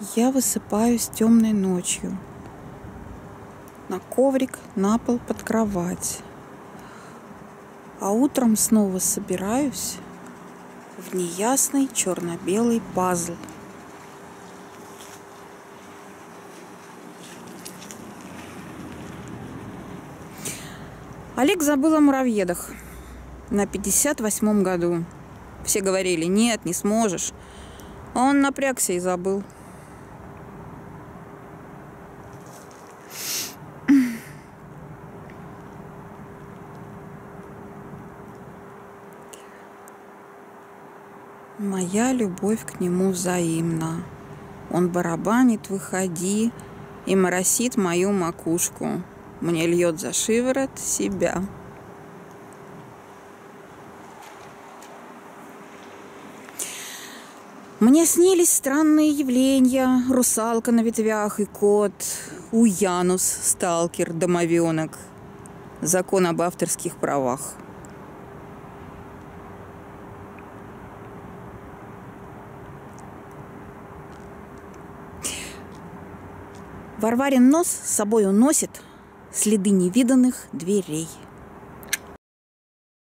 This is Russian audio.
Я высыпаюсь темной ночью. На коврик, на пол, под кровать. А утром снова собираюсь в неясный черно-белый пазл. Олег забыл о муравьедах на 58-м году. Все говорили, нет, не сможешь. А он напрягся и забыл. Моя любовь к нему взаимна. Он барабанит, выходи, и моросит мою макушку. Мне льет за шиворот себя. Мне снились странные явления, русалка на ветвях и кот, Уянус, сталкер, домовенок, закон об авторских правах – Варварин нос с собой уносит следы невиданных дверей.